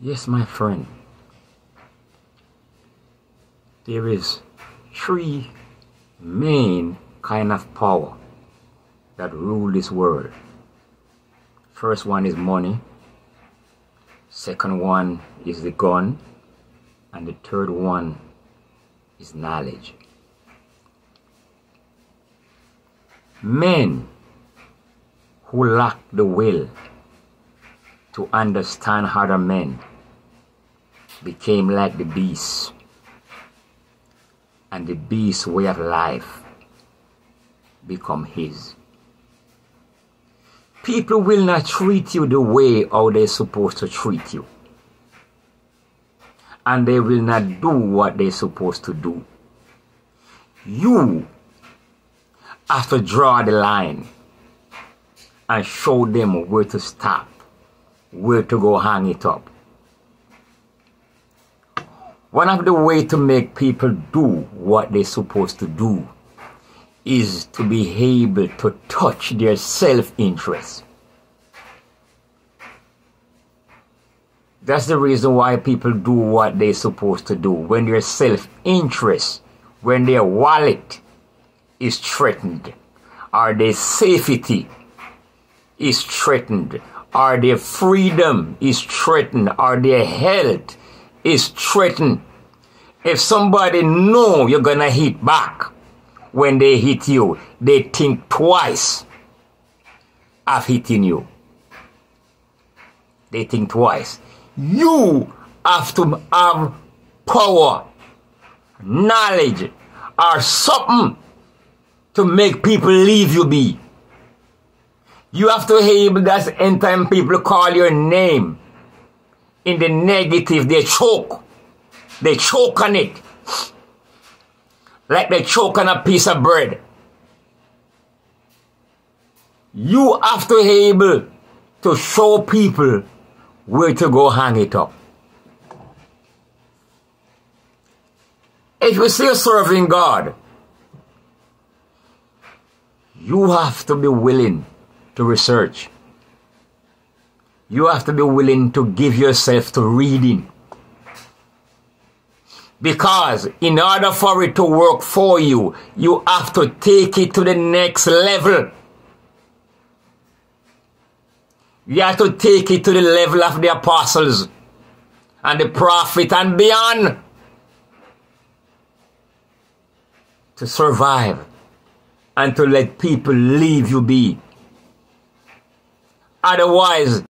Yes, my friend. There is three main kind of power that rule this world. First one is money. Second one is the gun. And the third one is knowledge. Men who lack the will to understand other men became like the beast and the beast's way of life become his. People will not treat you the way how they're supposed to treat you. And they will not do what they're supposed to do. You have to draw the line and show them where to stop, where to go hang it up. One of the way to make people do what they're supposed to do is to be able to touch their self-interest. That's the reason why people do what they're supposed to do. When their self-interest, when their wallet is threatened, or their safety is threatened, or their freedom is threatened, or their health is threatened. If somebody know you're gonna hit back when they hit you, they think twice of hitting you. They think twice. You have to have power, knowledge, or something to make people leave you be. You have to be able that anytime people call your name in the negative, they choke. They choke on it. Like they choke on a piece of bread. You have to be able to show people where to go hang it up. If you're still serving God, you have to be willing to research. You have to be willing to give yourself to reading. Because in order for it to work for you, you have to take it to the next level. You have to take it to the level of the apostles and the prophet and beyond to survive and to let people leave you be. Otherwise,